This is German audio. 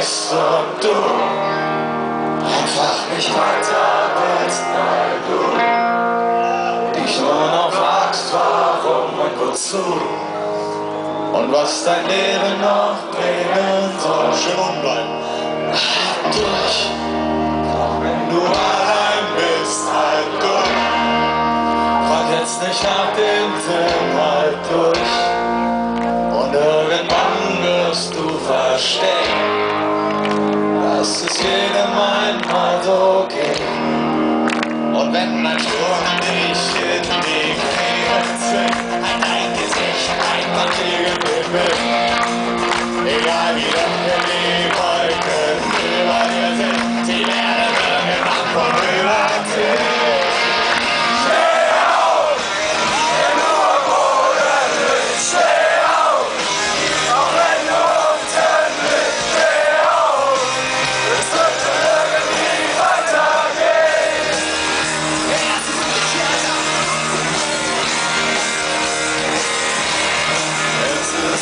bist und du einfach nicht weiter bist, weil du dich nur noch fragst, warum und wozu und was dein Leben noch bringen soll. Schön umbleiben. Halt durch, auch wenn du allein bist, halt durch. Frag jetzt nicht nach dem Sinn, halt durch. Und irgendwann wirst du verstehen. okay. Und wenn mein Sturm dich